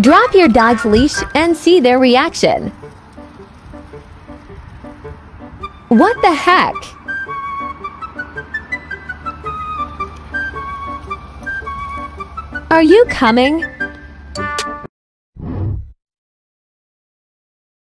Drop your dog's leash and see their reaction. What the heck? Are you coming?